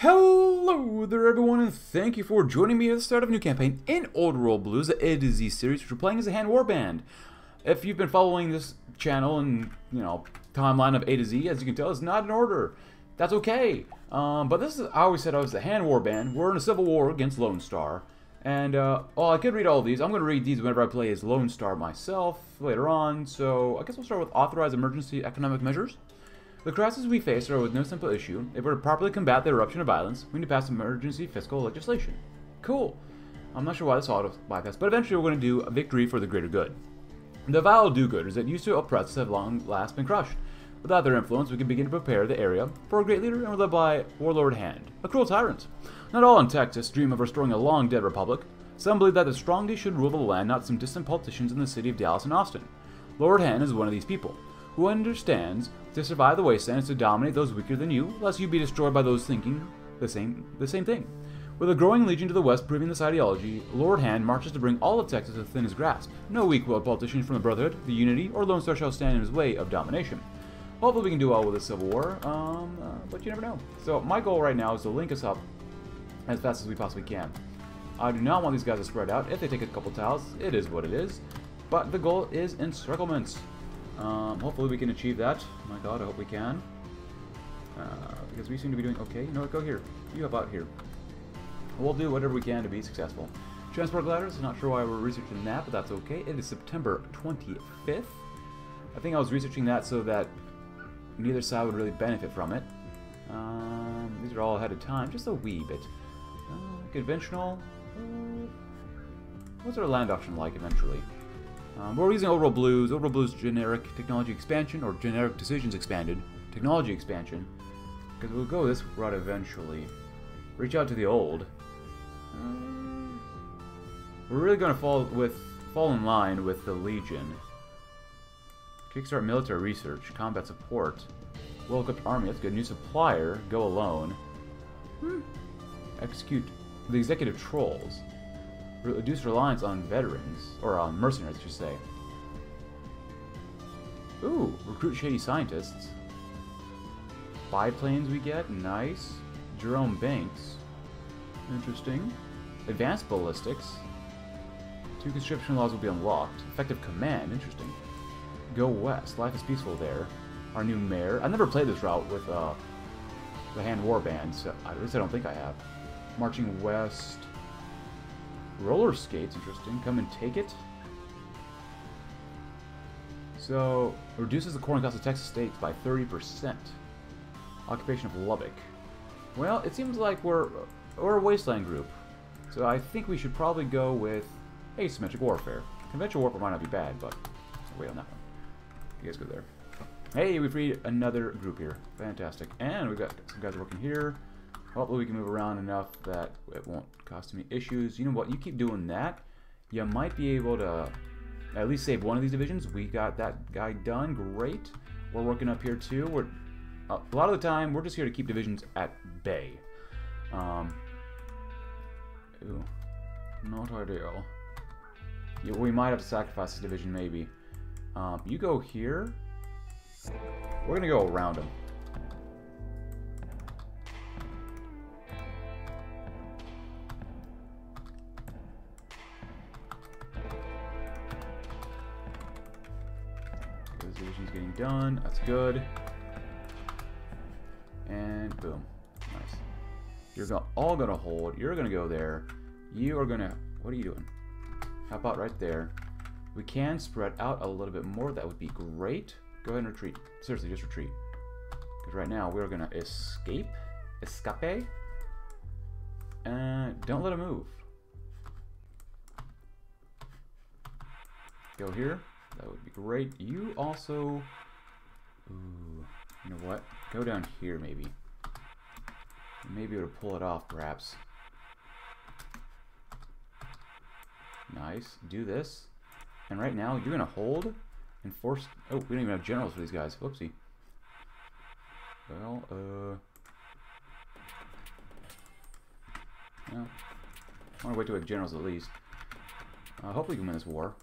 Hello there everyone and thank you for joining me at the start of a new campaign in Old World Blues, the A to Z series, which we're playing as a hand warband. If you've been following this channel and, you know, timeline of A to Z, as you can tell, it's not in order. That's okay. Um, but this is, I always said I was the hand warband. We're in a civil war against Lone Star. And, uh, well, I could read all these. I'm going to read these whenever I play as Lone Star myself later on. So, I guess we'll start with authorized emergency economic measures. The crises we face are with no simple issue. If we're to properly combat the eruption of violence, we need to pass emergency fiscal legislation. Cool. I'm not sure why this auto bypass, but eventually we're going to do a victory for the greater good. The vile do-gooders that used to oppress us have long last been crushed. Without their influence, we can begin to prepare the area for a great leader and led by Warlord Hand, a cruel tyrant. Not all in Texas dream of restoring a long-dead republic. Some believe that the strongest should rule the land, not some distant politicians in the city of Dallas and Austin. Lord Hand is one of these people who understands to survive the wasteland is to dominate those weaker than you, lest you be destroyed by those thinking the same the same thing. With a growing legion to the west proving this ideology, Lord Hand marches to bring all of Texas within his grasp. No weak-willed politician from the Brotherhood, the Unity, or Lone Star shall stand in his way of domination. Hopefully we can do well with the Civil War, um, uh, but you never know. So my goal right now is to link us up as fast as we possibly can. I do not want these guys to spread out. If they take a couple tiles, it is what it is. But the goal is encirclements. Um, hopefully we can achieve that. My god, I hope we can. Uh, because we seem to be doing okay. You know what, go here. You help out here. We'll do whatever we can to be successful. Transport gliders, not sure why we're researching that, but that's okay. It is September 25th. I think I was researching that so that neither side would really benefit from it. Um, these are all ahead of time, just a wee bit. Uh, conventional. Uh, what's our land auction like eventually? Um, we're using Old World Blues, Old World Blues generic technology expansion, or generic decisions expanded, technology expansion, because we'll go this route eventually. Reach out to the old. Um, we're really going to fall with fall in line with the Legion. Kickstart military research, combat support, well-equipped army. That's good. New supplier. Go alone. Hmm. Execute the executive trolls reduce reliance on veterans, or on mercenaries, I should say. Ooh, recruit shady scientists. Biplanes we get, nice. Jerome Banks, interesting. Advanced ballistics. Two conscription laws will be unlocked. Effective command, interesting. Go west, life is peaceful there. Our new mayor. I've never played this route with uh, the hand warband, so at least I don't think I have. Marching west. Roller skates, interesting. Come and take it. So, reduces the corn cost of Texas states by 30%. Occupation of Lubbock. Well, it seems like we're, we're a wasteland group. So I think we should probably go with asymmetric warfare. Conventional warfare might not be bad, but wait on that one. You guys go there. Hey, we freed another group here. Fantastic. And we've got some guys working here. Hopefully we can move around enough that it won't cause me issues. You know what? You keep doing that, you might be able to at least save one of these divisions. We got that guy done. Great. We're working up here too. We're a lot of the time we're just here to keep divisions at bay. Um, ooh, not ideal. Yeah, we might have to sacrifice this division maybe. Um, you go here. We're gonna go around him. Done. That's good. And boom. Nice. You're all gonna hold. You're gonna go there. You are gonna. What are you doing? How about right there? We can spread out a little bit more. That would be great. Go ahead and retreat. Seriously, just retreat. Because right now we're gonna escape. Escape. And don't let it move. Go here. That would be great. You also... Ooh, you know what? Go down here, maybe. Maybe to pull it off, perhaps. Nice. Do this. And right now, you're going to hold and force... Oh, we don't even have generals for these guys. Whoopsie. Well, uh... Well, I want to wait to have generals at least. Uh, hopefully we can win this war.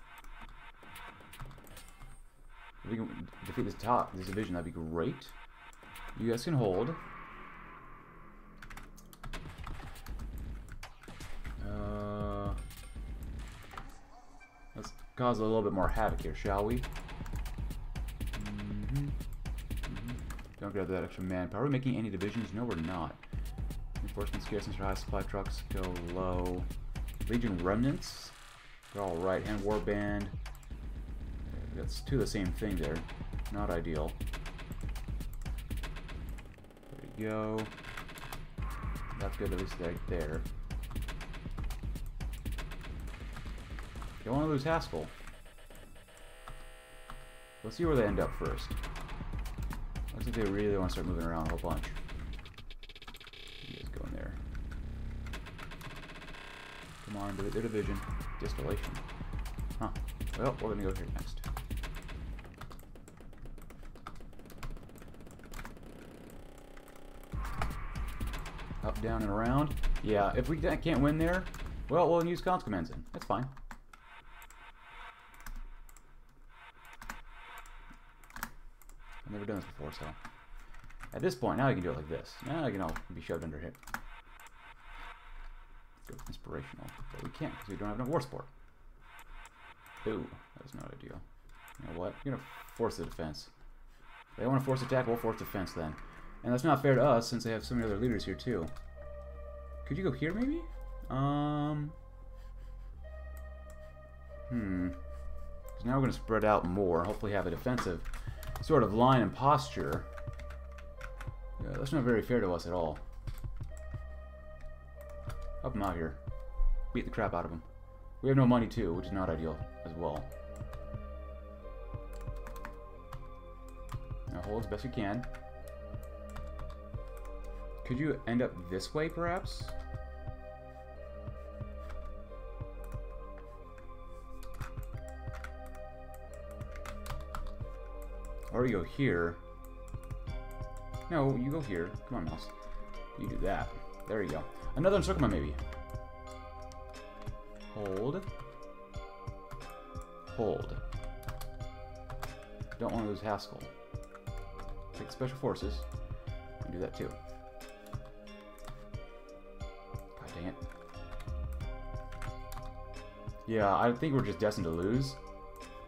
If we can defeat this top, this division, that'd be great. You guys can hold. Uh, let's cause a little bit more havoc here, shall we? Mm-hmm. Mm-hmm. Don't grab that extra manpower. Are we making any divisions? No, we're not. Enforcement scarce since our high supply trucks go low. Legion remnants, they're all right. And warband. That's two the same thing there. Not ideal. There we go. That's good, at least right there. Don't want to lose Haskell. Let's see where they end up first. Looks like they really want to start moving around a whole bunch. Guys go in there. Come on, their division. Distillation. Huh. Well, we're gonna go here next. Up, down, and around. Yeah, if we can't win there, well, we'll use console commands in. That's fine. I've never done this before, so... At this point, now I can do it like this. Now I can all be shoved under hit. Go inspirational. But we can't because we don't have enough war support. Ooh, that was not ideal. You know what? You're gonna force the defense. They want to force attack, we'll force defense then. And that's not fair to us since they have so many other leaders here too. Could you go here maybe? Um. Hmm. Because now we're going to spread out more. Hopefully have a defensive sort of line and posture. Yeah, that's not very fair to us at all. Help them out here. Beat the crap out of them. We have no money too, which is not ideal as well. Now hold as best you can. Could you end up this way, perhaps? Or you go here. No, you go here. Come on, mouse. You do that. There you go. Another encirclement, maybe. Hold. Hold. Don't want to lose Haskell. Take special forces. And do that too. Yeah, I think we're just destined to lose.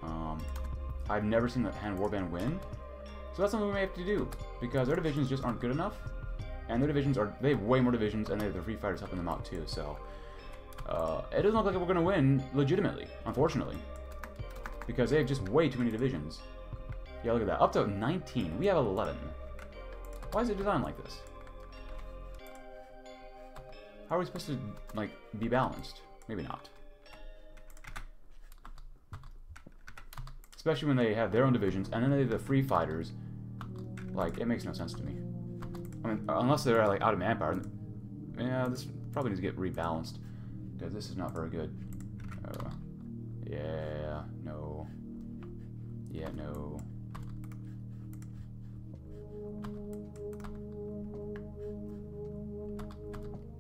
Um, I've never seen the Hand Warband win. So that's something we may have to do. Because their divisions just aren't good enough. And their divisions are, they have way more divisions and they have the free fighters helping them out too, so. Uh, it doesn't look like we're going to win legitimately, unfortunately. Because they have just way too many divisions. Yeah, look at that. Up to 19. We have 11. Why is it designed like this? How are we supposed to, like, be balanced? Maybe not. Especially when they have their own divisions, and then they have the free fighters. Like, it makes no sense to me. I mean, unless they're, like, out of manpower. Yeah, this probably needs to get rebalanced. Because this is not very good. Uh, yeah, no. Yeah, no.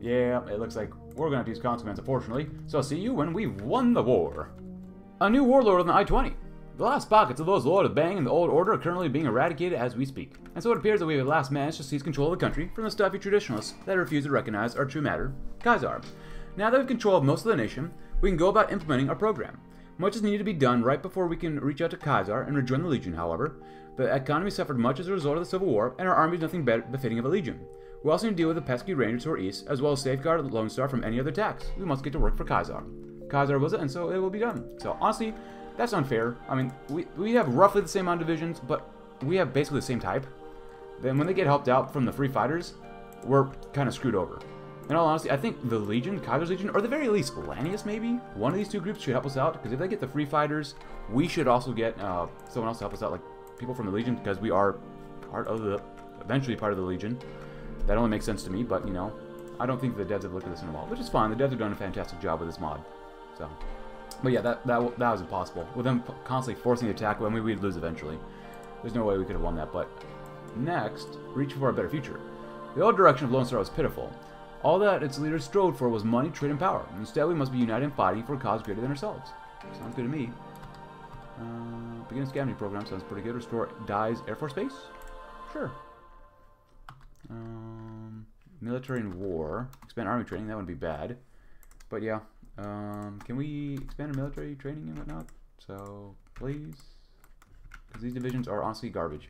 Yeah, it looks like we're to have to use consequence, unfortunately. So I'll see you when we've won the war. A new warlord on the I-20. The last pockets of those Lord of Bang and the Old Order are currently being eradicated as we speak, and so it appears that we have at last managed to seize control of the country from the stuffy traditionalists that refuse to recognize our true matter, Caesar. Now that we have control of most of the nation, we can go about implementing our program. Much is needed to be done right before we can reach out to Caesar and rejoin the Legion, however. The economy suffered much as a result of the Civil War, and our army is nothing better befitting of a Legion. We also need to deal with the pesky Rangers who are east, as well as safeguard the Lone Star from any other attacks. We must get to work for Caesar. Caesar was it, and so it will be done. So honestly, that's unfair. I mean, we, we have roughly the same amount of divisions, but we have basically the same type. Then when they get helped out from the Free Fighters, we're kind of screwed over. In all honesty, I think the Legion, Caesar's Legion, or the very least Lanius maybe, one of these two groups should help us out, because if they get the Free Fighters, we should also get uh, someone else to help us out, like people from the Legion, because we are part of the, eventually part of the Legion. That only makes sense to me, but, you know, I don't think the devs have looked at this in a while, which is fine. The devs have done a fantastic job with this mod. So, but yeah, that, that, that was impossible. With them constantly forcing the attack, I mean, we'd lose eventually. There's no way we could have won that, but next, reach for a better future. The old direction of Lone Star was pitiful. All that its leaders strove for was money, trade, and power. Instead, we must be united in fighting for a cause greater than ourselves. Sounds good to me. Uh, begin scavenging program sounds pretty good. Restore Dyess Air Force Base? Sure. Um, military and war. Expand army training, that wouldn't be bad. But yeah, um, can we expand our military training and whatnot? So, please. Because these divisions are honestly garbage.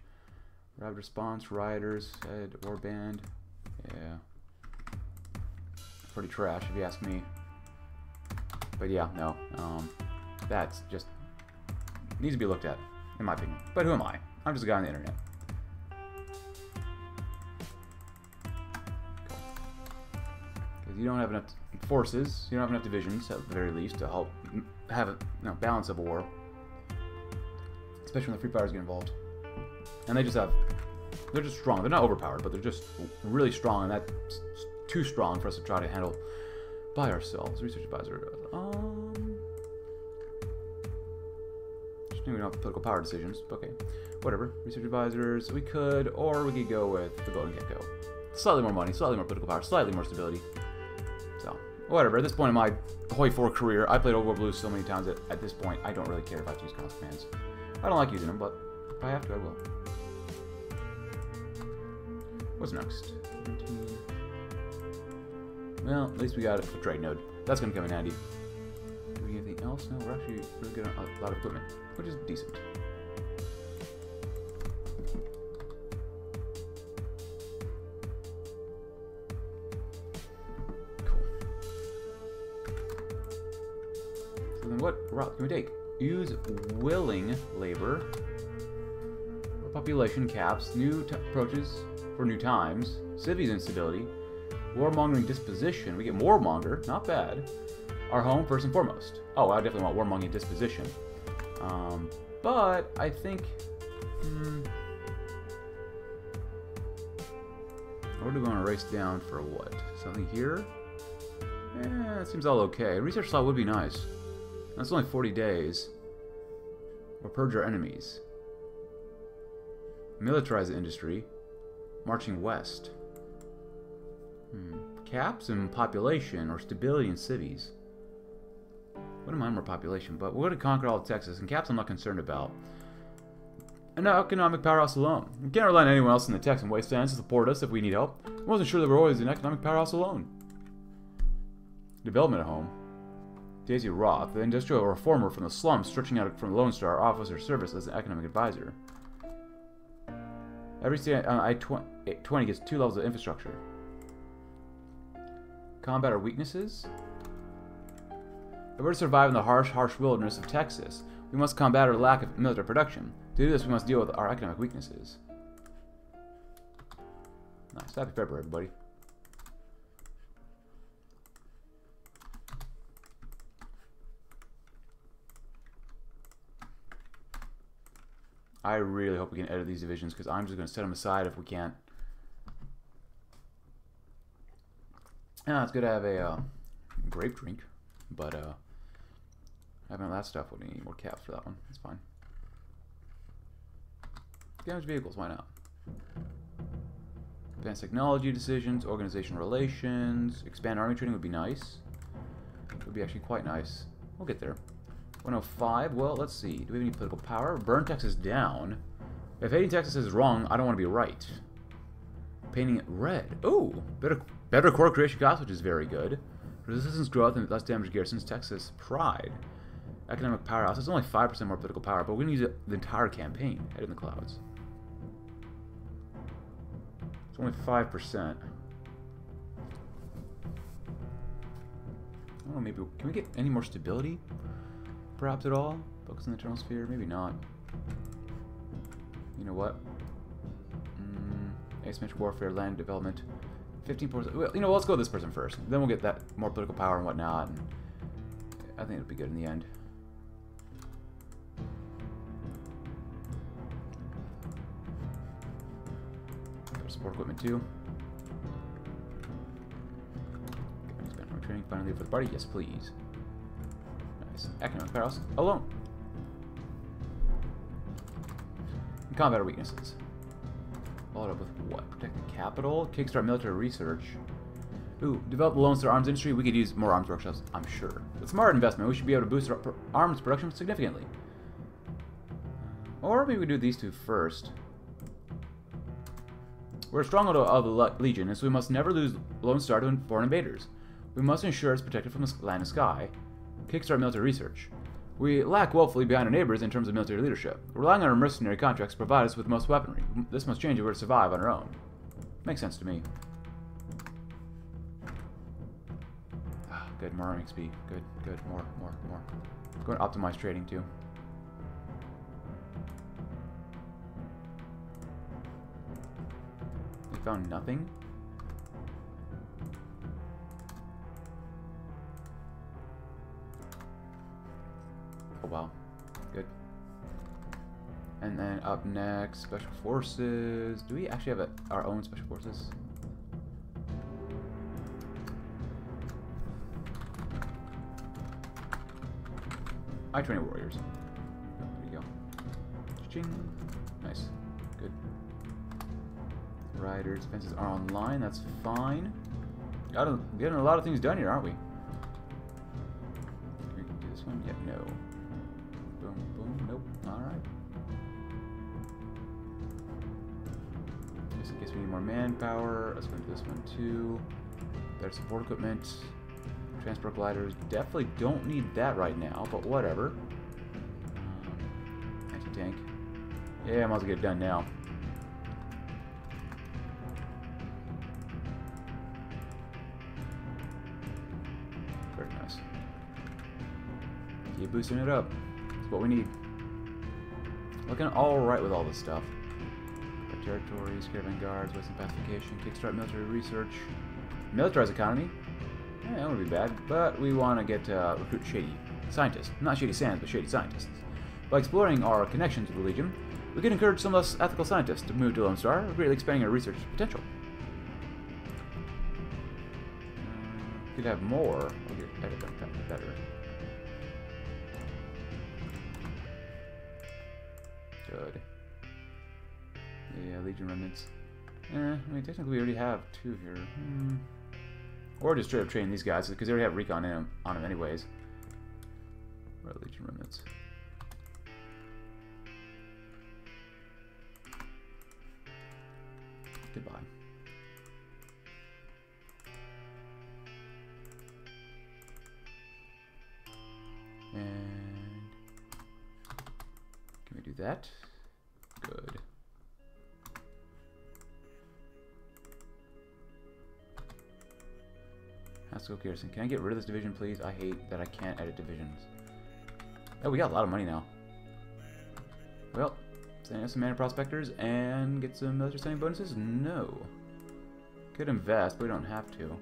Rapid response, rioters, head, war band. Yeah. Pretty trash, if you ask me. But yeah, no. Um, that's just needs to be looked at, in my opinion. But who am I? I'm just a guy on the internet. Because you don't have enough forces, you don't have enough divisions, at the very least, to help have a you know, balance of war. Especially when the Free Fighters get involved. And they just have... They're just strong. They're not overpowered, but they're just really strong, and that's too strong for us to try to handle by ourselves. Research advisor. Um... Just we don't have political power decisions. Okay. Whatever. Research advisors. We could, or we could go with the Golden Gecko. Slightly more money, slightly more political power, slightly more stability. Whatever. At this point in my Hoi 4 career, I played Overworld Blue so many times that at this point, I don't really care I use console commands. I don't like using them, but if I have to, I will. What's next? Well, at least we got a trade node. That's going to come in handy. Do we get anything else? No, we're actually really good on a lot of equipment, which is decent. Route can we take? Use willing labor population caps, new approaches for new times, civies instability, warmongering disposition. We get warmonger, not bad. Our home first and foremost. Oh, I definitely want warmongering disposition. Um, but I think. Hmm, where do we want to race down for what? Something here? Eh, it seems all okay. Research slot would be nice. That's only 40 days. Or purge our enemies. Militarize the industry. Marching west. Hmm. Caps and population or stability in cities. Wouldn't mind more population, but we're going to conquer all of Texas, and caps I'm not concerned about. An economic powerhouse alone. We can't rely on anyone else in the Texan wastelands to support us if we need help. I wasn't sure that we're always an economic powerhouse alone. Development at home. Daisy Roth, the industrial reformer from the slums, stretching out from Lone Star, offers her service as an economic advisor. Every state on I-20 gets two levels of infrastructure. Combat our weaknesses. If we're to survive in the harsh, harsh wilderness of Texas, we must combat our lack of military production. To do this, we must deal with our economic weaknesses. Nice. Happy February, everybody. I really hope we can edit these divisions because I'm just going to set them aside if we can't. Yeah, it's good to have a uh, grape drink, but uh, having that stuff would need more caps for that one. That's fine. Damage vehicles, why not? Advanced technology decisions, organization relations, expand army training would be nice. It would be actually quite nice. We'll get there. 105, well, let's see. Do we have any political power? Burn Texas down. If hating Texas is wrong, I don't want to be right. Painting it red. Oh, better better core creation cost, which is very good. Resistance growth and less damage garrisons, Texas pride. Economic powerhouse. It's only 5% more political power, but we're going to use it the entire campaign. Head in the clouds. It's only 5%. Oh, maybe... Can we get any more stability? Perhaps at all? Focus on the eternal sphere? Maybe not. You know what? Mm, asymmetric warfare, land development. 15%. Well, you know, let's go with this person first. Then we'll get that more political power and whatnot. And I think it'll be good in the end. Support equipment too. Training finally for the party? Yes, please. Economic powers alone. combat our weaknesses. Followed up with what? Protect the capital? Kickstart military research. Ooh, develop the Lone Star arms industry. We could use more arms workshops, I'm sure. It's smart investment. We should be able to boost our arms production significantly. Or maybe we do these two first. We're a stronghold of the Legion, and so we must never lose Lone Star to foreign invaders. We must ensure it's protected from the land and sky, Kickstart military research. We lack woefully behind our neighbors in terms of military leadership. Relying on our mercenary contracts to provide us with most weaponry. This must change if we're to survive on our own. Makes sense to me. Ah, good, more XP. Good, good, more, more, more. Going to optimize trading too. We found nothing? Wow. Good. And then up next, Special Forces. Do we actually have a, our own Special Forces? I train warriors. There you go. Ching. Nice. Good. Riders, defenses are online. That's fine. Got a, getting a lot of things done here, aren't we manpower. Let's this one too. Better support equipment. Transport gliders. Definitely don't need that right now, but whatever. Um, Anti-tank. Yeah, I might as well get it done now. Very nice. Keep boosting it up. That's what we need. Looking alright with all this stuff. Territories, caravan guards, western pacification, kickstart military research, militarize economy. Yeah, that wouldn't be bad, but we want to get uh, recruit shady scientists. Not shady sands, but shady scientists. By exploring our connections with the Legion, we can encourage some less ethical scientists to move to Lone Star, greatly expanding our research potential. Uh, could have more. Yeah, Legion remnants. Eh, I mean, technically we already have two here. Hmm. Or just straight up train these guys, because they already have recon in them, on them anyways. Are Legion remnants? Goodbye. And can we do that? Good. Haskell Garrison. Can I get rid of this division, please? I hate that I can't edit divisions. Oh, we got a lot of money now. Well, send us some mana prospectors and get some military sending bonuses? No. Could invest, but we don't have to.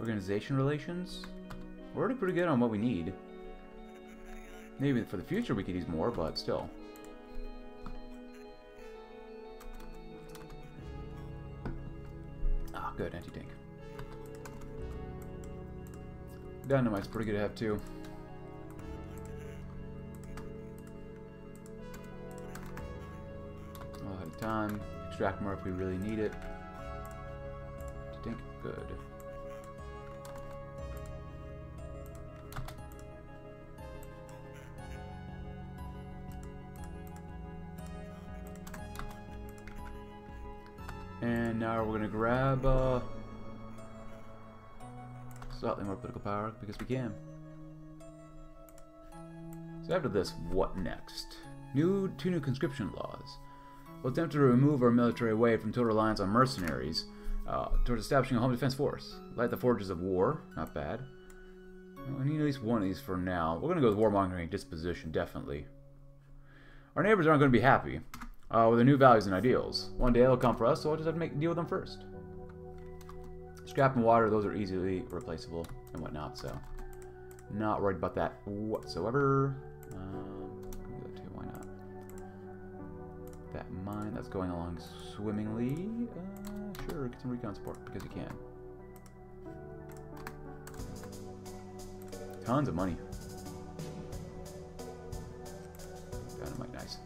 Organization relations? We're already pretty good on what we need. Maybe for the future we could use more, but still. Dynamite's pretty good to have too. Ahead of time. Extract more if we really need it. Think good. And now we're gonna grab uh slightly more political power because we can. So after this, what next? New two new conscription laws. We'll attempt to remove our military away from total reliance on mercenaries uh, towards establishing a home defense force. Light the forges of war, not bad. Well, I need at least one of these for now. We're going to go with warmongering disposition, definitely. Our neighbors aren't going to be happy uh, with their new values and ideals. One day they'll come for us, so I'll just have to make deal with them first. Scrap and water, those are easily replaceable and whatnot, so not worried about that whatsoever. Um, why not? That mine, that's going along swimmingly. Uh, sure, get some recon support, because you can. Tons of money. Dynamite, nice.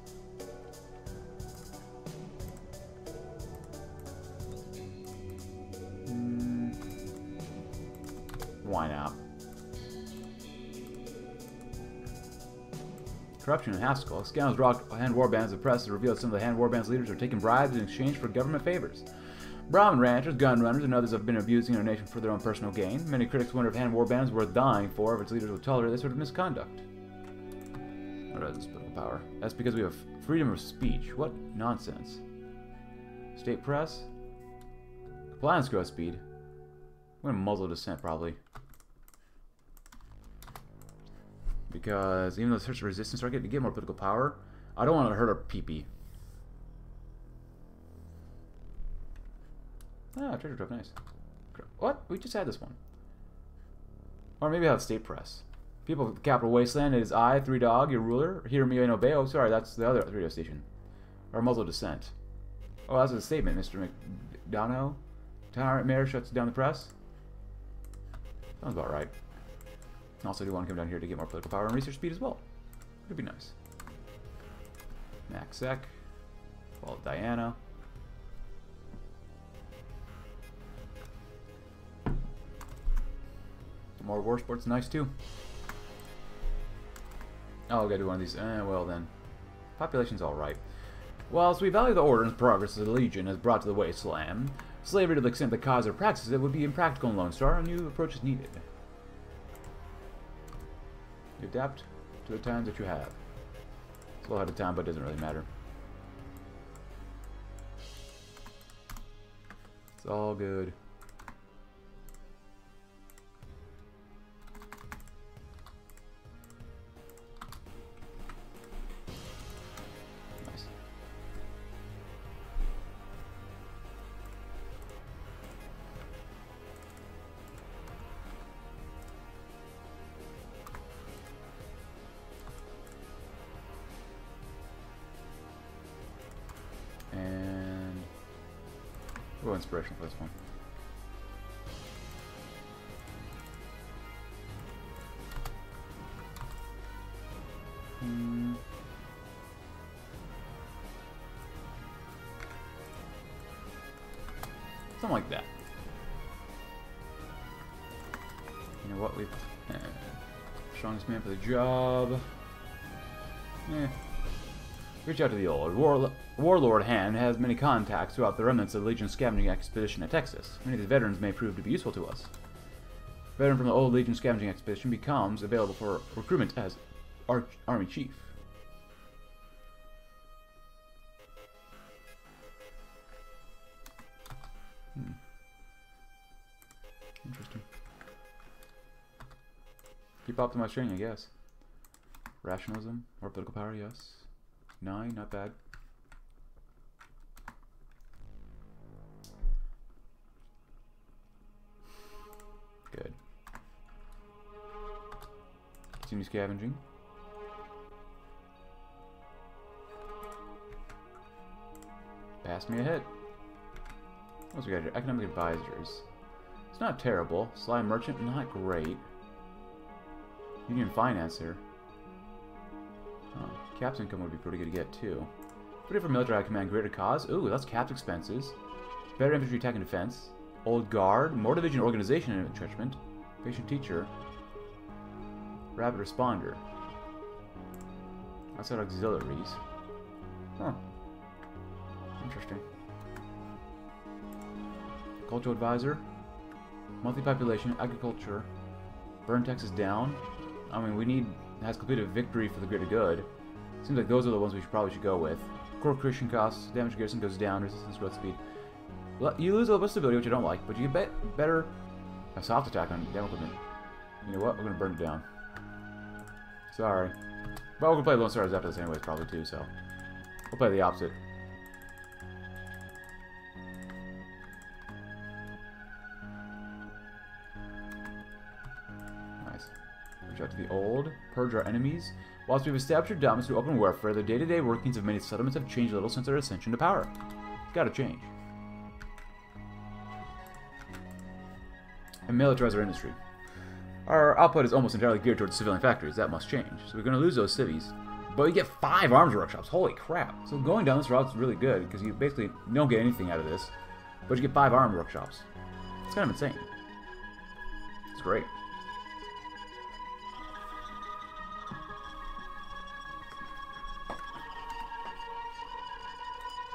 Why not? Corruption in Haskell. Scandals rocked hand warbands. The press has revealed some of the hand warbands leaders are taking bribes in exchange for government favors. Brahmin ranchers, gun runners, and others have been abusing our nation for their own personal gain. Many critics wonder if hand warbands worth dying for if its leaders would tolerate this sort of misconduct. Is this political power? That's because we have freedom of speech. What nonsense. State press? Compliance growth speed. I'm gonna muzzle dissent probably. Because even though search resistance are getting to get more political power, I don't want to hurt our PP. Ah, treasure trove, nice. What? We just had this one. Or maybe I have state press. People of the capital wasteland, it is I, Three Dog, your ruler. Hear me and obey. Oh, sorry, that's the other radio station. Or muzzle dissent. Oh, that's a statement, Mr. McDonough. Tyrant mayor shuts down the press. Sounds about right. Also, do want to come down here to get more political power and research speed as well. It'd be nice. Max Sec. Well, Diana. More war sports, nice too. Oh, gotta do one of these. Eh, well then. Population's alright. Whilst we value the order and progress of the Legion as brought to the wasteland, slavery to the extent the cause of practices it would be impractical in Lone Star, a new approach is needed. You adapt to the times that you have. It's a little out of time, but it doesn't really matter. It's all good. Inspiration for this one. Hmm. Something like that. You know what? We've uh, strongest man for the job. Eh. Reach out to the old. War Warlord Hand has many contacts throughout the remnants of the Legion scavenging expedition at Texas. Many of these veterans may prove to be useful to us. A veteran from the old Legion scavenging expedition becomes available for recruitment as Arch Army Chief. Hmm. Interesting. Keep optimized training, I guess. Rationalism, or political power, yes. Nine, not bad. Good. Continue scavenging. Pass me a hit. What's we got here? Economic advisors. It's not terrible. Sly merchant, not great. Union financer. Oh. Cap's income would be pretty good to get, too. Pretty for military command, greater cause. Ooh, that's Cap's expenses. Better infantry attack and defense. Old guard. More division organization and entrenchment. Patient teacher. Rapid responder. Outside auxiliaries. Huh. Interesting. Cultural advisor. Monthly population, agriculture. Burn taxes down. I mean, we need has completed victory for the greater good. Seems like those are the ones we should probably should go with. Core creation costs, damage garrison goes down, resistance growth speed. You lose a little stability, which I don't like, but you get better a soft attack on demo equipment. You know what? We're gonna burn it down. Sorry. But we're gonna play Lone Stars after this anyways, probably too, so. We'll play the opposite. Nice. Reach out to the old, purge our enemies, Whilst we've established dominance through open warfare, the day-to-day -day workings of many settlements have changed little since their ascension to power. It's gotta change. And militarize our industry. Our output is almost entirely geared towards civilian factories. That must change. So we're going to lose those cities. But we get five arms workshops. Holy crap. So going down this route is really good because you basically don't get anything out of this. But you get five arms workshops. It's kind of insane. It's great.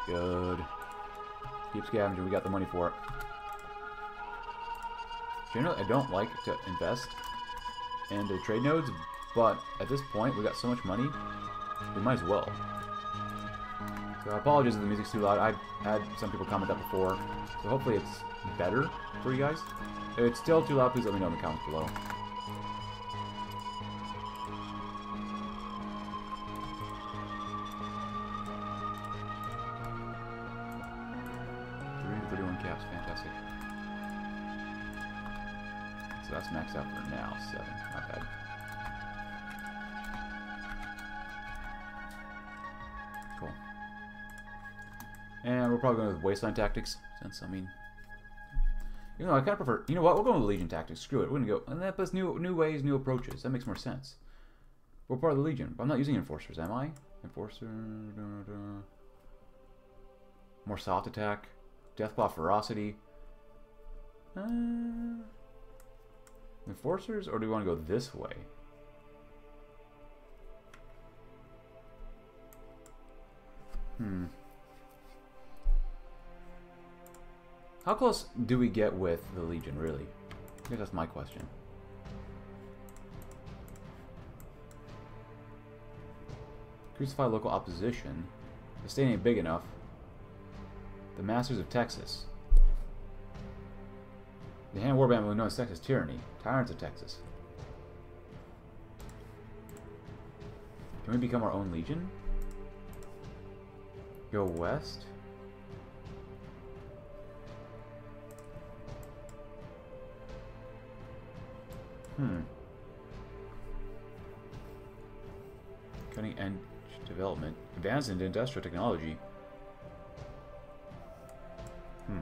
Good. Keep scavenging, we got the money for it. Generally, I don't like to invest in the trade nodes, But at this point, we got so much money, we might as well. So I apologize if the music's too loud. I've had some people comment that before. So hopefully it's better for you guys. If it's still too loud, please let me know in the comments below. Probably going with Wasteland Tactics, since, I mean... You know, I kind of prefer... You know what? We're going with Legion Tactics. Screw it. We're going to go... And that plus new, new ways, new approaches. That makes more sense. We're part of the Legion. But I'm not using Enforcers, am I? Enforcer... Da, da. More soft attack. Deathbot Ferocity. Uh, enforcers, or do we want to go this way? Hmm. How close do we get with the Legion, really? I guess that's my question. Crucify local opposition. The state ain't big enough. The Masters of Texas. The hand warband will know as Texas tyranny. Tyrants of Texas. Can we become our own legion? Go west? Hmm. Cutting edge development. Advanced into industrial technology. Hmm.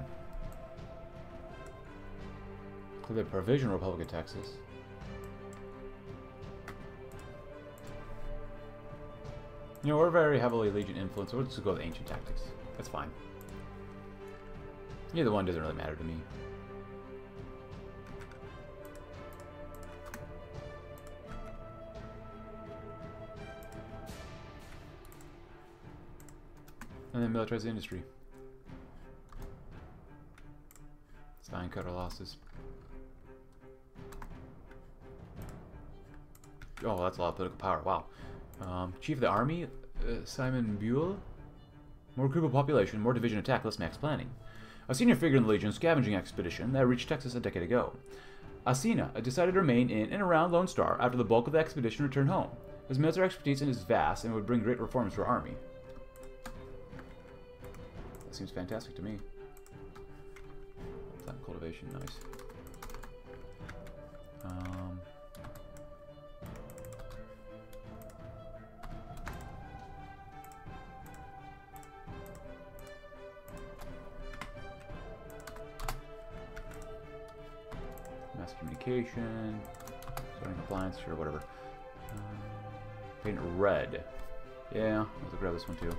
The Provisional Republic of Texas. You know, we're very heavily Legion influenced, we'll just go with Ancient Tactics. That's fine. Either one doesn't really matter to me. And militarize industry. Stein cut our losses. Oh, that's a lot of political power. Wow. Um, Chief of the Army, uh, Simon Buell. More group of population, more division attack, less max planning. A senior figure in the Legion scavenging expedition that reached Texas a decade ago. Asina decided to remain in and around Lone Star after the bulk of the expedition returned home. His military expertise is vast and would bring great reforms to our army. That seems fantastic to me. Plant cultivation, nice. Um, mass communication, starting compliance, sure, whatever. Um, paint red. Yeah, let's grab this one too.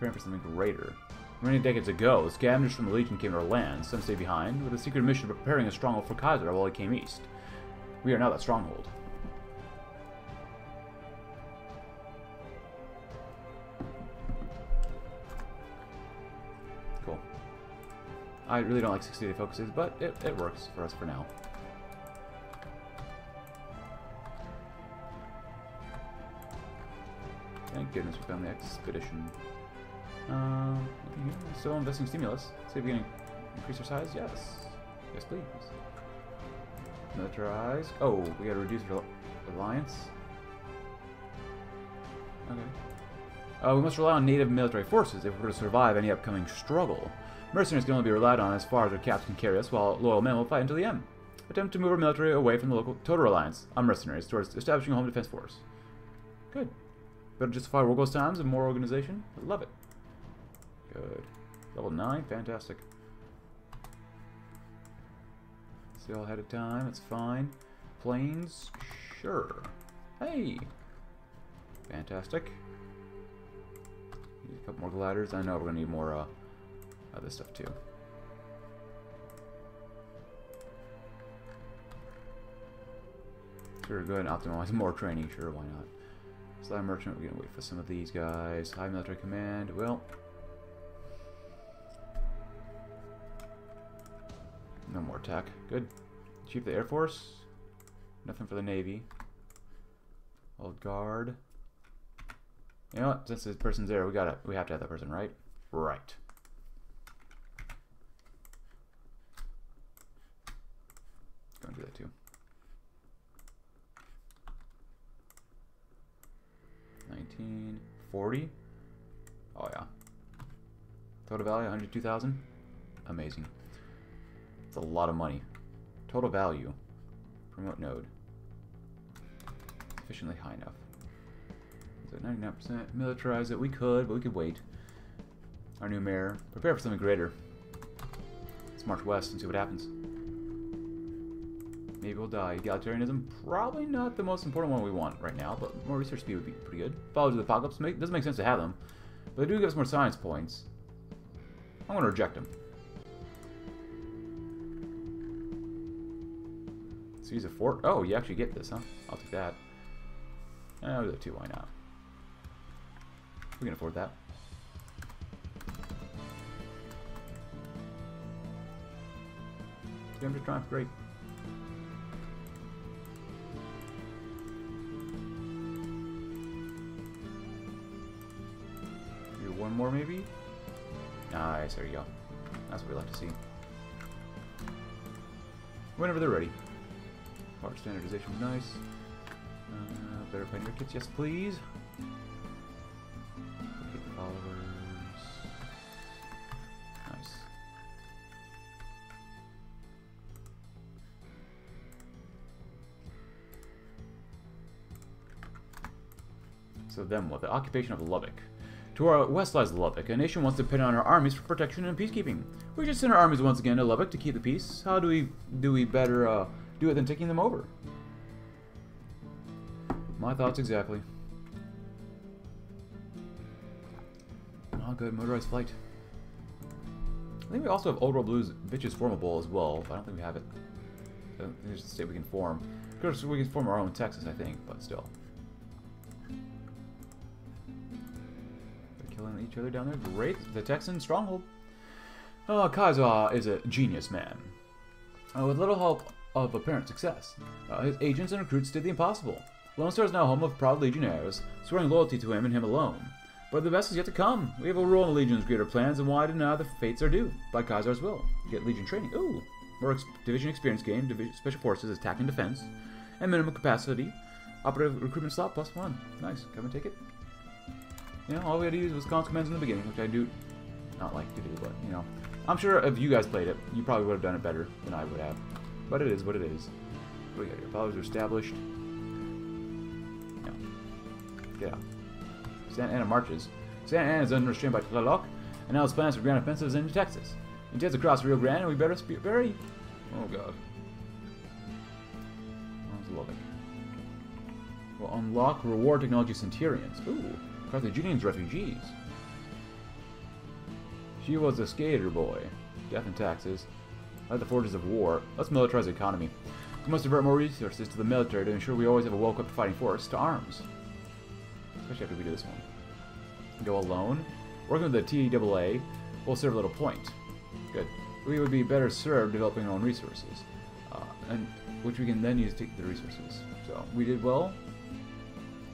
Preparing for something greater. Many decades ago, scavengers from the Legion came to our land, some stayed behind, with a secret mission of preparing a stronghold for Caesar while he came east. We are now that stronghold. Cool. I really don't like 60 day focuses, but it, it works for us for now. Thank goodness we found the expedition. Um, still investing stimulus. See if we can increase our size? Yes. Yes, please. Militarize. Oh, we gotta reduce our alliance. Okay. Uh, we must rely on native military forces if we're to survive any upcoming struggle. Mercenaries can only be relied on as far as our caps can carry us, while loyal men will fight until the end. Attempt to move our military away from the local total reliance on mercenaries towards establishing a home defense force. Good. Better justify Rogos times and more organization. I love it. Good. Level 9, fantastic. Still ahead of time, it's fine. Planes, sure. Hey! Fantastic. Need a couple more gliders. I know we're gonna need more uh, other stuff too. Sure, go ahead and optimize more training, sure, why not? Sly Merchant, we're gonna wait for some of these guys. High Military Command, well, No more attack. Good. Chief of the Air Force. Nothing for the Navy. Old guard. You know what? Since this person's there, we gotta we have to have that person, right? Right. Gonna do that too. Nineteen forty. Oh yeah. Total value 102,000. Amazing. It's a lot of money. Total value. Promote node. Efficiently high enough. So 99% militarize it. We could, but we could wait. Our new mayor. Prepare for something greater. Let's march west and see what happens. Maybe we'll die. Egalitarianism, probably not the most important one we want right now, but more research speed would be pretty good. Followers of the apocalypse make, doesn't make sense to have them, but they do give us more science points. I'm going to reject them. Use a fort. Oh, you actually get this, huh? I'll take that. Eh, I'll do it too. Why not? We can afford that. Damage Triumph, great. Do one more, maybe? Nice, there you go. That's what we like to see. Whenever they're ready. Part standardization nice. Uh, better pioneer kits, yes please. Okay, followers. Nice. So then what? The occupation of Lubbock. To our west lies Lubbock. A nation wants to pin on our armies for protection and peacekeeping. We just send our armies once again to Lubbock to keep the peace. How do we do we better uh, do it than taking them over? My thoughts exactly. Oh, good. Motorized flight. I think we also have Old World Blues Bitches Formable as well, but I don't think we have it. Uh, Here's the state we can form. Of course, we can form our own Texas, I think, but still. They're killing each other down there. Great. The Texan stronghold. Oh, Caesar is a genius man. Uh, with little help of apparent success, uh, his agents and recruits did the impossible. Lone Star is now home of proud legionnaires, swearing loyalty to him and him alone. But the best is yet to come. We have a role in the Legion's greater plans, and why deny the fates are due? By Caesar's will. Get Legion training. Ooh! More ex division experience gain, division special forces, attack and defense, and minimum capacity. Operative recruitment slot plus one. Nice. Come and take it. You know, all we had to use was cons commands in the beginning, which I do not like to do, but, you know. I'm sure if you guys played it, you probably would have done it better than I would have. But it is what it is. We got here? Followers are established. Yeah. Get out. Santa Ana marches. Santa Ana is under restraint by Tlaloc, and now its plans for grand offensives into Texas. Intends to cross Rio Grande, and we better be very... Oh, God. Oh, How's Lubbock? Will unlock reward technology Centurions. Ooh, Carthaginians refugees. She was a skater boy. Death and taxes. The forges of war. Let's militarize the economy. We must divert more resources to the military to ensure we always have a well-equipped fighting force to arms. Especially after we do this one. Go alone. Working with the TEAA will serve a little point. Good. We would be better served developing our own resources, uh, and which we can then use to take the resources. So we did well.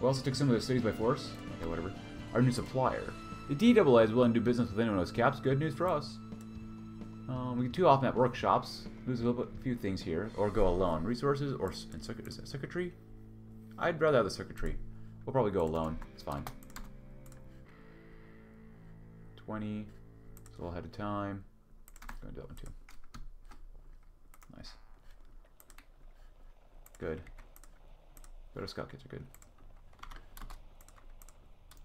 We also took some of the cities by force. Okay, whatever. Our new supplier. The TEAA is willing to do business with anyone who has caps. Good news for us. Um, we do off-map workshops. Lose a bit, few things here, or go alone. Resources or and circuit, is circuitry? I'd rather have the circuitry. We'll probably go alone. It's fine. 20. It's a little ahead of time. Going to do that one too. Nice. Good. Better scout kits are good.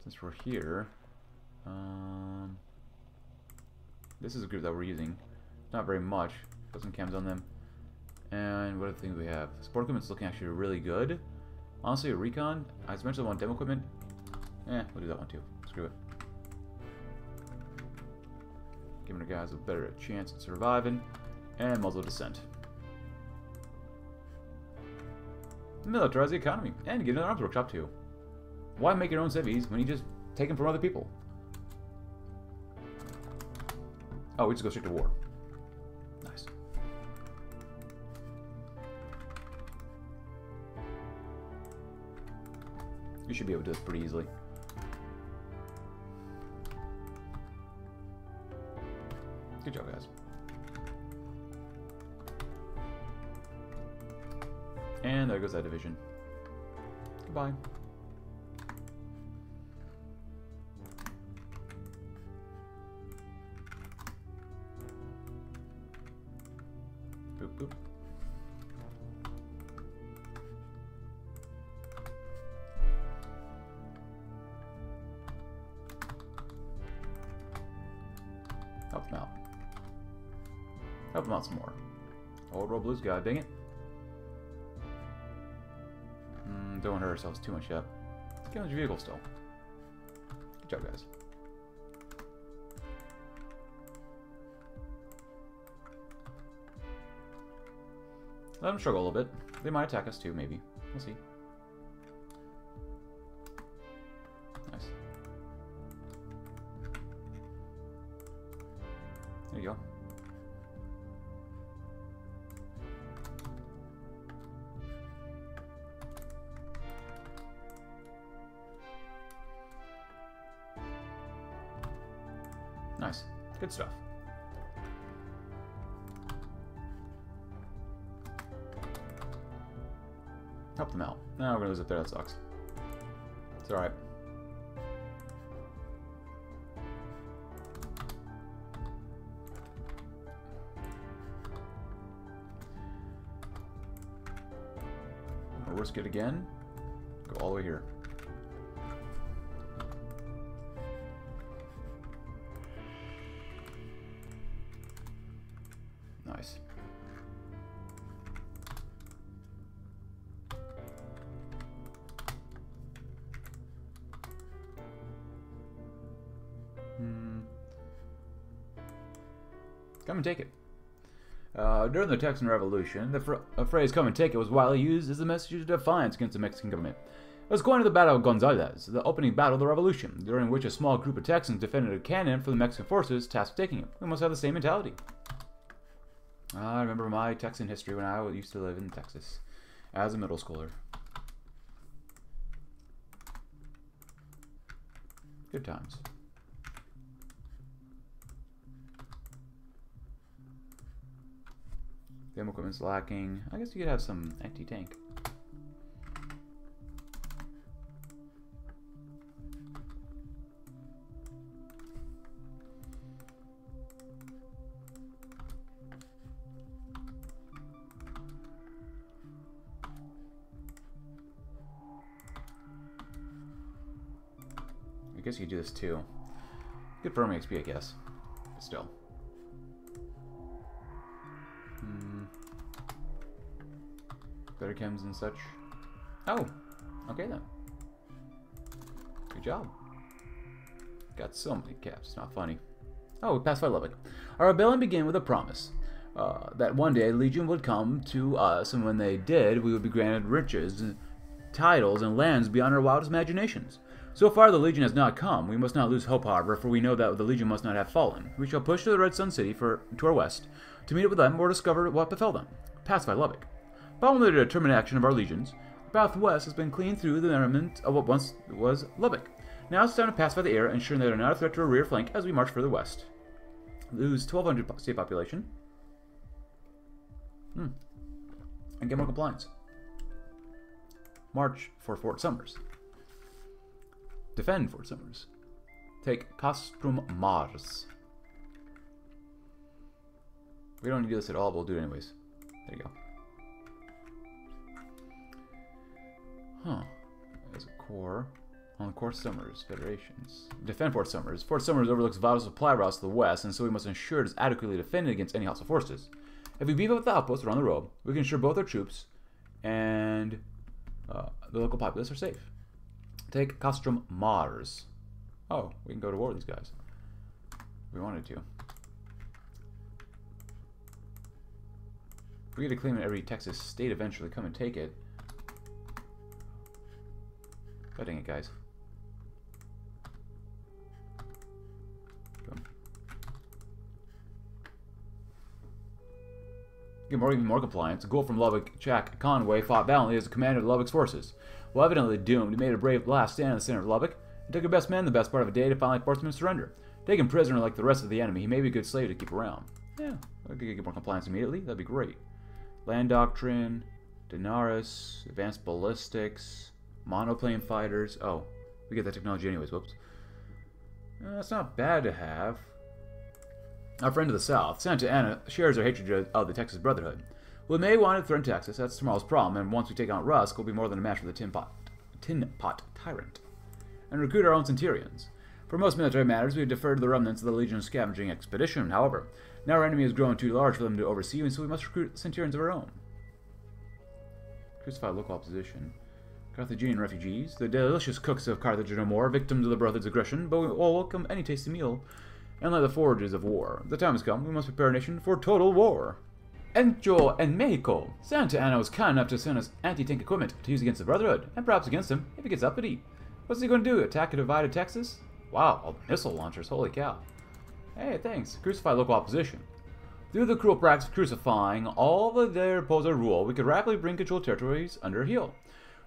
Since we're here, um, this is a group that we're using. Not very much. Got some cams on them. And what other things we have? Sport equipment's looking actually really good. Honestly, a recon, I just mentioned one demo equipment. Eh, we'll do that one too. Screw it. Giving our guys a better chance at surviving. And muzzle descent. Militarize the economy. And get an arms workshop too. Why make your own civvies when you just take them from other people? Oh, we just go straight to war. We should be able to do this pretty easily. Good job, guys. And there goes that division. Goodbye. Blues guy, dang it. Mm, don't hurt ourselves too much yet. Get on your vehicle still. Good job, guys. Let them struggle a little bit. They might attack us too, maybe. We'll see. That sucks. It's alright. Risk it again. And take it. Uh, during the Texan Revolution, the phrase "come and take it" was widely used as a message of defiance against the Mexican government. It was going to the Battle of Gonzales, the opening battle of the Revolution, during which a small group of Texans defended a cannon for the Mexican forces tasked with taking it. We must have the same mentality. I remember my Texan history when I used to live in Texas as a middle schooler. Good times. Game equipment's lacking. I guess you could have some anti-tank. I guess you could do this too. Good for my XP, I guess. But still. Chems and such. Oh! Okay then. Good job. Got so many caps, not funny. Oh, we passed by Lubbock. Our rebellion began with a promise. Uh, that one day the Legion would come to us, and when they did, we would be granted riches, titles, and lands beyond our wildest imaginations. So far, the Legion has not come. We must not lose hope, however, for we know that the Legion must not have fallen. We shall push to the Red Sun City for to our west to meet up with them or discover what befell them. Pacify Lubbock. Following the determined action of our legions, the west has been cleaned through the remnant of what once was Lubbock. Now it's time to pass by the area, ensuring they are not a threat to our rear flank as we march further west. Lose 1,200 state population. Hmm. And get more compliance. March for Fort Sumner. Defend Fort Sumner. Take Castrum Mars. We don't need to do this at all, but we'll do it anyways. There you go. Huh. There's a core. On Fort Sumner, Federations. Defend Fort Sumner. Fort Sumner overlooks vital supply routes to the west, and so we must ensure it is adequately defended against any hostile forces. If we beef up the outposts around the road, we can ensure both our troops and uh, the local populace are safe. Take Castrum Mars. Oh, we can go to war with these guys. We wanted to. We get a claim every Texas state eventually, come and take it. God dang it, guys. Get more, even more compliance. A from Lubbock, Jack Conway fought valiantly as a commander of Lubbock's forces. While evidently doomed, he made a brave last stand in the center of Lubbock and took a best men the best part of a day to finally force him to surrender. Taken prisoner like the rest of the enemy, he may be a good slave to keep around. Yeah, I could get more compliance immediately. That'd be great. Land Doctrine, Denarius, Advanced Ballistics, Monoplane Fighters. Oh, we get that technology anyways. Whoops. Uh, that's not bad to have. Our friend to the south, Santa Anna, shares our hatred of the Texas Brotherhood. We may want to threaten Texas, that's tomorrow's problem, and once we take out Rusk, we'll be more than a match for the Tin Pot, tin pot Tyrant. And recruit our own Centurions. For most military matters, we deferred to the remnants of the Legion's scavenging expedition. However, now our enemy has grown too large for them to oversee, and so we must recruit Centurions of our own. Crucify local opposition. Carthaginian refugees, the delicious cooks of Carthage no more, victims of the Brotherhood's aggression, but we all welcome any tasty meal and like the forges of war. The time has come, we must prepare a nation for total war. Encho and Mexico. Santa Anna was kind enough to send us anti-tank equipment to use against the Brotherhood, and perhaps against him, if he gets uppity. What's he going to do, attack a divided Texas? Wow, missile launchers, holy cow. Hey, thanks. Crucify local opposition. Through the cruel practice of crucifying all the their opposer rule, we could rapidly bring controlled territories under heel.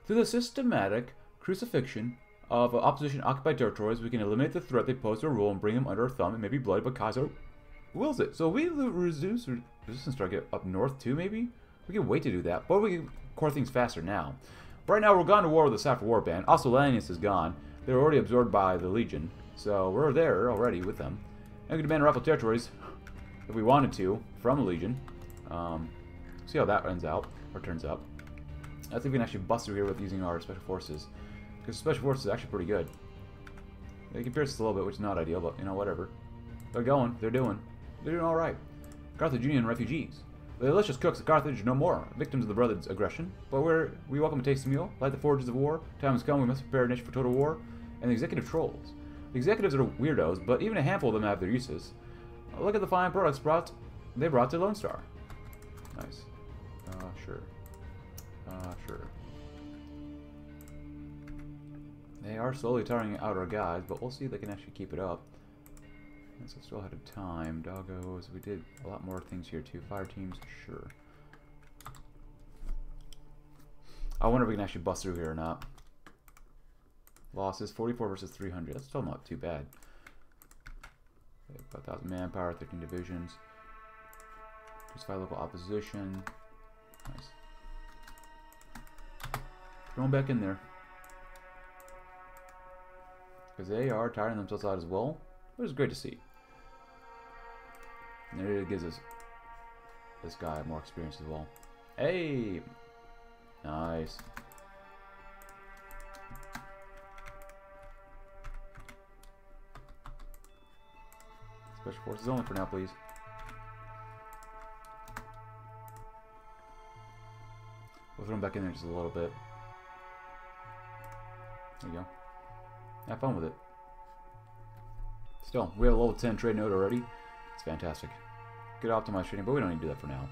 Through the systematic crucifixion of opposition occupied territories, we can eliminate the threat they pose to rule and bring them under our thumb and maybe blood, but Caesar wills it. So we reduce resistance target up north too, maybe? We can wait to do that, but we can core things faster now. Right now, we're gone to war with the Saffron Warband. Also, Lanius is gone. They're already absorbed by the Legion, so we're there already with them. And we can demand rifle territories, if we wanted to, from the Legion. Um, see how that ends out, or turns I think we can actually bust through here with using our special forces. Because special forces is actually pretty good. They can pierce us a little bit, which is not ideal, but, you know, whatever. They're going. They're doing. They're doing alright. Carthaginian refugees. The delicious cooks of Carthage no more, victims of the brothers' aggression. But we're, we welcome to taste a tasty meal, light the forges of war. Time has come, we must prepare a nation for total war. And the executive trolls. The executives are weirdos, but even a handful of them have their uses. Look at the fine products brought they brought to Lone Star. Nice. Uh, sure. Uh, sure. They are slowly tiring out our guys, but we'll see if they can actually keep it up. So still ahead of time. Doggos, we did a lot more things here too. Fire teams, sure. I wonder if we can actually bust through here or not. Losses, 44 versus 300. That's still not too bad. 5,000 manpower, 13 divisions. Just five local opposition. Nice. Throw them back in there. Because they are tiring themselves out as well, which is great to see. And it gives us this guy more experience as well. Hey! Nice. Special forces only for now, please. We'll throw them back in there just a little bit. There you go. Have fun with it. Still, we have a level 10 trade node already. It's fantastic. Good optimized trading, but we don't need to do that for now.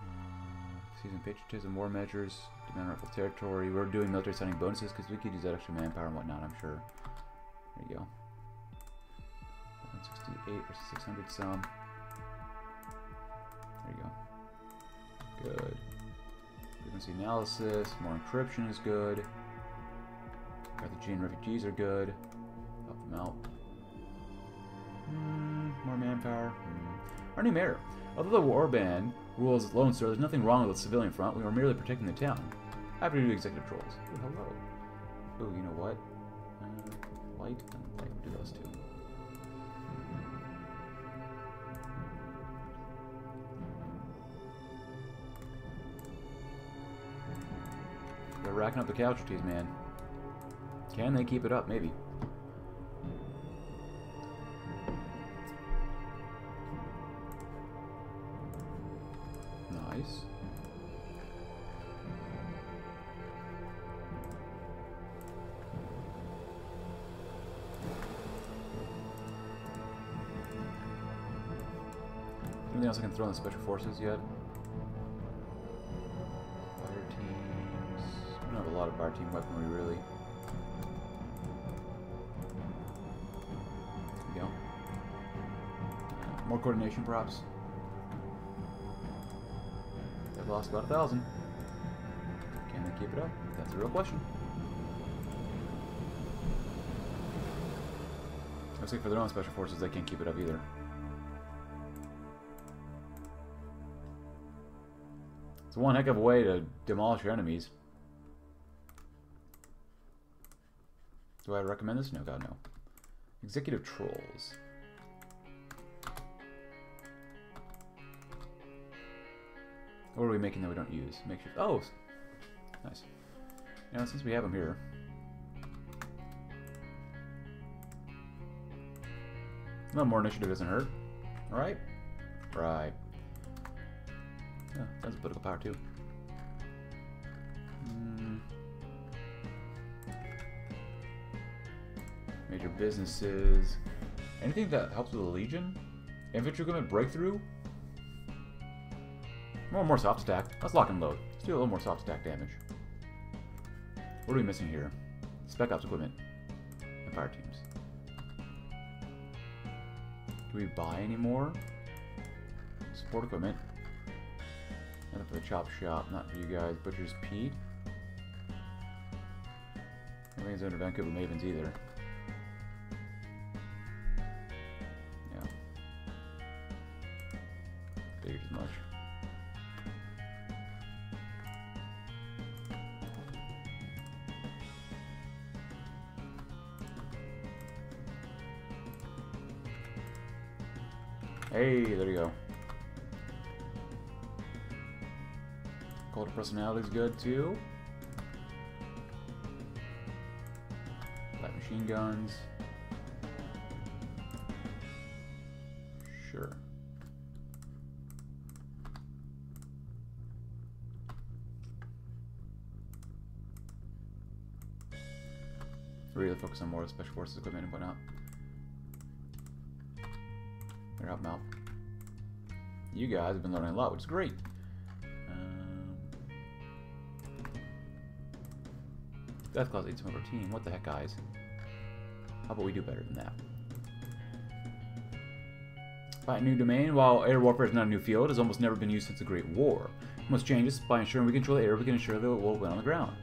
Uh, season patriotism, war measures, demand rifle territory. We're doing military signing bonuses because we could use that extra manpower and whatnot, I'm sure. There you go. 168 versus 600 some. There you go. Good. Frequency analysis, more encryption is good. Carthaginian refugees are good. Help them out. Mm, more manpower. Mm. Our new mayor. Although the Warband rules Lone Star, there's nothing wrong with the civilian front. We were merely protecting the town. Happy to do executive trolls. Ooh, hello. Ooh, you know what? Uh, light and light. do those two. They're racking up the casualties, man. Can they keep it up? Maybe. Nice. Anything else I can throw in the special forces yet? Fire teams. We don't have a lot of fire team weaponry really. Coordination, perhaps. They've lost about a thousand. Can they keep it up? That's a real question. Looks like for their own special forces, they can't keep it up either. It's one heck of a way to demolish your enemies. Do I recommend this? No, God, no. Executive Trolls. What are we making that we don't use? Make sure. Oh, nice. Now, since we have them here, no more initiative doesn't hurt. All right, right. Yeah, that's political power too. Mm. Major businesses. Anything that helps with the Legion? Infantry equipment breakthrough? More more soft stack. Let's lock and load. Let's do a little more soft stack damage. What are we missing here? Spec Ops equipment. And fire teams. Do we buy any more? Support equipment. Nothing for the chop shop, not for you guys. Butcher's Pete. Nothing's under Vancouver Mavens either. Personality's good too. Light machine guns. Sure. Really focus on more special forces equipment and whatnot. They're helping out. You guys have been learning a lot, which is great. Death Claws of our team. What the heck, guys? How about we do better than that? A new domain. While air warfare is not a new field, has almost never been used since the Great War. We must change this by ensuring we control the air. We can ensure that it will win on the ground.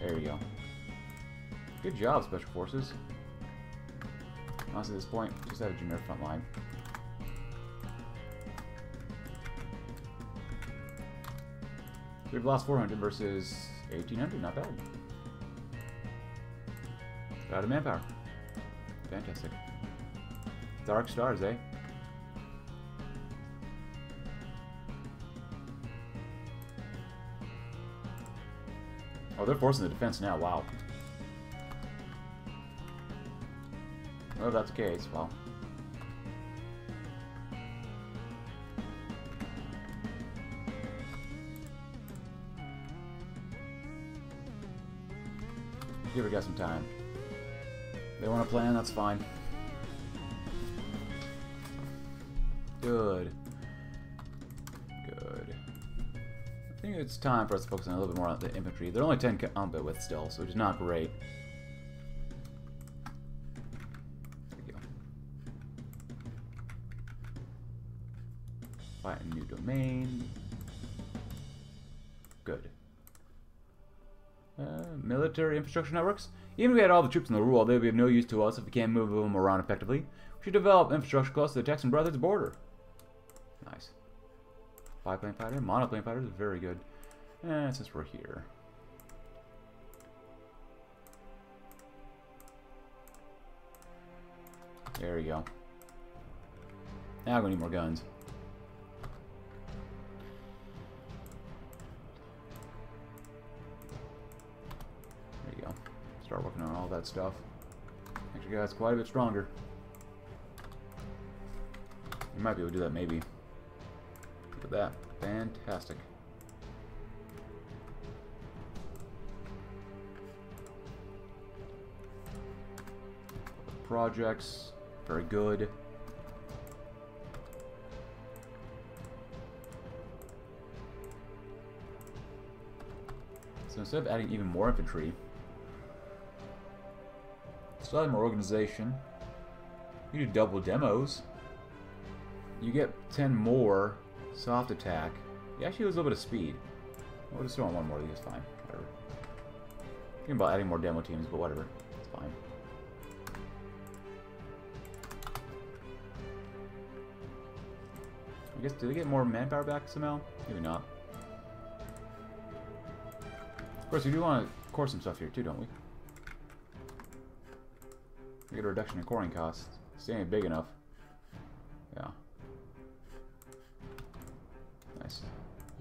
There you go. Good job, Special Forces. Honestly, at this point, just have a generic front line. We've lost 400 versus 1800, not bad. Out of manpower. Fantastic. Dark stars, eh? Oh, they're forcing the defense now, wow. Well, that's the case, well. Give it guys some time. They want to plan, that's fine. Good. Good. I think it's time for us to focus on a little bit more on the infantry. They're only 10 combat with still, so which is not great. Infrastructure networks. Even if we had all the troops in the world, they would be of no use to us if we can't move them around effectively. We should develop infrastructure close to the Texan Brothers border. Nice. Biplane fighter, monoplane fighter is very good. And since we're here. There we go. Now I'm need more guns. That stuff. Actually, guys, quite a bit stronger. You might be able to do that, maybe. Look at that. Fantastic. Projects. Very good. So instead of adding even more infantry, have more organization. You do double demos. You get 10 more soft attack You actually lose a little bit of speed. We'll just throw on one more of these, fine. Whatever. Thinking about adding more demo teams, but whatever. It's fine. I guess, do they get more manpower back somehow? Maybe not. Of course, we do want to core some stuff here too, don't we? Get a reduction in coring costs. Ain't big enough. Yeah. Nice.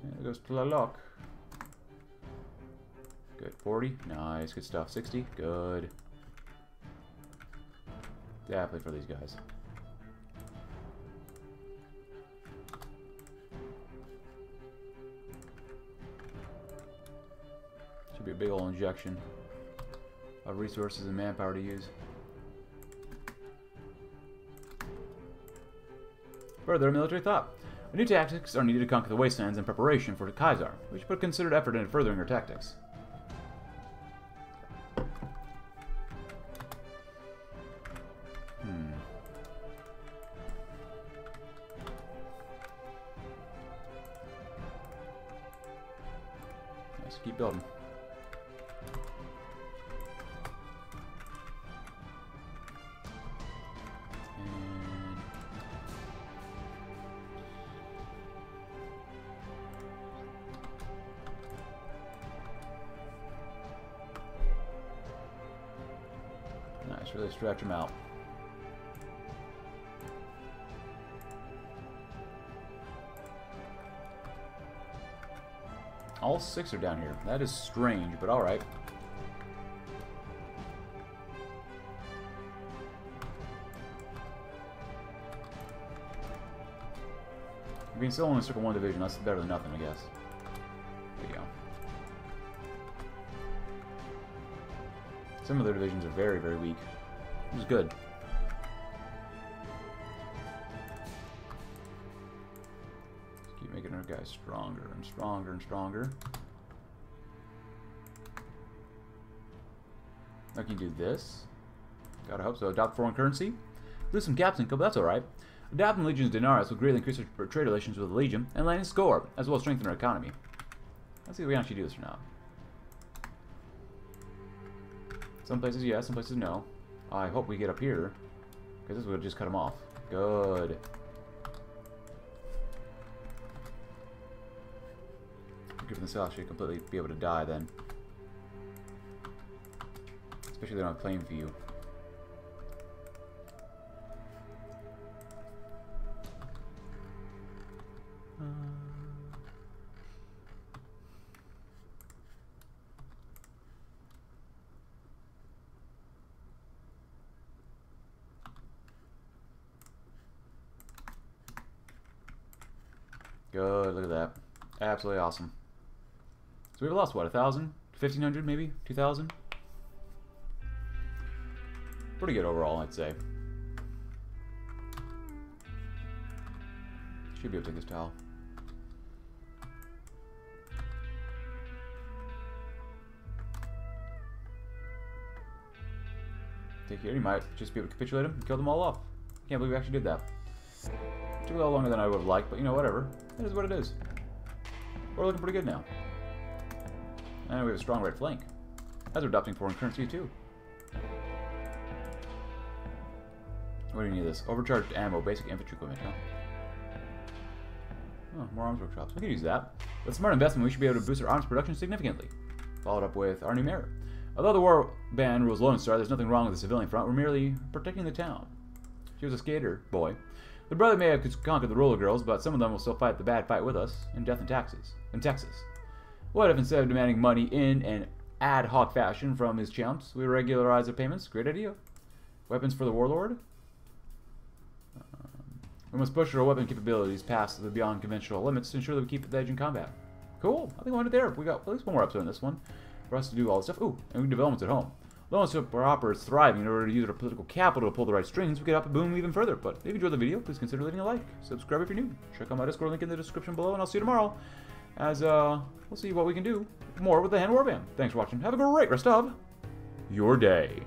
And there goes Tlaloc. Good. 40. Nice. Good stuff. 60. Good. Definitely for these guys. Should be a big old injection of resources and manpower to use. Further, military thought. New tactics are needed to conquer the wastelands in preparation for the Caesar. We should put considered effort into furthering our tactics. Nice, really stretch them out. All six are down here. That is strange, but alright. Can still only circle one division. That's better than nothing, I guess. There you go. Some of their divisions are very, very weak. Which is good. Just keep making our guys stronger and stronger and stronger. I can do this. Gotta hope so. Adopt foreign currency. Lose some caps income, but that's alright. Adopting Legion's Denarius will greatly increase our trade relations with the Legion and land score, as well as strengthen our economy. Let's see if we can actually do this or not. Some places yes, some places no. I hope we get up here, because this would just cut them off. Good. Given the cell should completely be able to die then. Especially don't have flame view. Good, look at that. Absolutely awesome. So we've lost, what, a 1,000? 1,500 maybe? 2,000? Pretty good overall, I'd say. Should be able to take this towel. Take care, you might just be able to capitulate them and kill them all off. Can't believe we actually did that. Took a little longer than I would have liked, but you know, whatever. It is what it is. We're looking pretty good now. And we have a strong right flank. As we're adopting foreign currency too. What do you need this? Overcharged ammo, basic infantry equipment, huh? Oh, more arms workshops. We could use that. With smart investment, we should be able to boost our arms production significantly. Followed up with our new mayor. Although the war ban rules Lone Star, there's nothing wrong with the civilian front. We're merely protecting the town. She was a skater, boy. The brother may have conquered the roller girls, but some of them will still fight the bad fight with us in death and taxes in Texas. What if instead of demanding money in an ad hoc fashion from his chumps, we regularize their payments? Great idea. Weapons for the warlord? Um, we must push our weapon capabilities past the beyond conventional limits to ensure that we keep the edge in combat. Cool. I think I want it there. We got at least one more episode in this one for us to do all this stuff. Ooh, and we developments at home. Lone Super is thriving. In order to use our political capital to pull the right strings, we could up it boom even further. But if you enjoyed the video, please consider leaving a like. Subscribe if you're new. Check out my Discord link in the description below, and I'll see you tomorrow. As, uh, we'll see what we can do more with the Hand Warband. Thanks for watching. Have a great rest of your day.